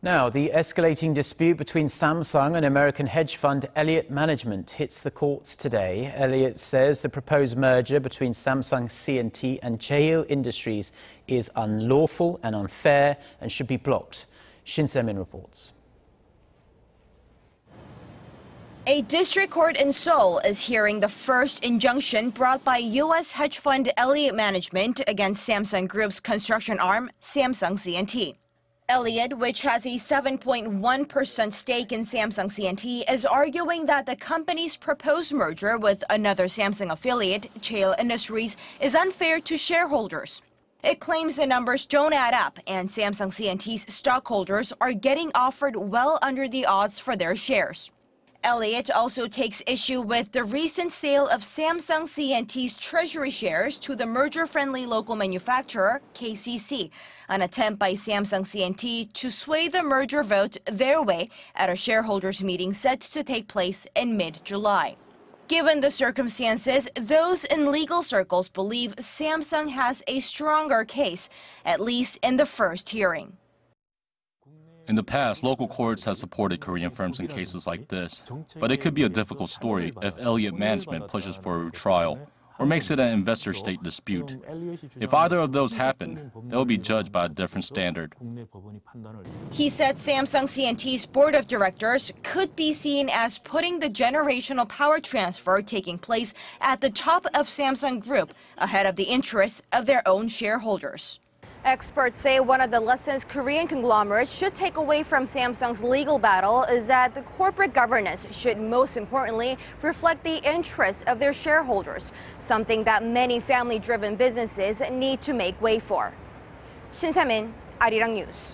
Now, the escalating dispute between Samsung and American hedge fund Elliott Management hits the courts today. Elliott says the proposed merger between Samsung C&T and Cheil Industries is unlawful and unfair and should be blocked. Shin Se-min reports. A district court in Seoul is hearing the first injunction brought by U.S. hedge fund Elliott Management against Samsung Group's construction arm, Samsung C&T. Elliott, which has a 7.1% stake in Samsung C&T, is arguing that the company's proposed merger with another Samsung affiliate, Cheil Industries, is unfair to shareholders. It claims the numbers don't add up and Samsung C&T's stockholders are getting offered well under the odds for their shares. Elliott also takes issue with the recent sale of Samsung C&T's treasury shares to the merger-friendly local manufacturer KCC, an attempt by Samsung C&T to sway the merger vote their way at a shareholders meeting set to take place in mid-July. Given the circumstances, those in legal circles believe Samsung has a stronger case, at least in the first hearing. In the past, local courts have supported Korean firms in cases like this, but it could be a difficult story if Elliott Management pushes for a retrial or makes it an investor state dispute. If either of those happen, they will be judged by a different standard. He said Samsung C&T's board of directors could be seen as putting the generational power transfer taking place at the top of Samsung Group ahead of the interests of their own shareholders. Experts say one of the lessons Korean conglomerates should take away from Samsung's legal battle is that the corporate governance should most importantly reflect the interests of their shareholders, something that many family-driven businesses need to make way for. Shin Se-min, Arirang News.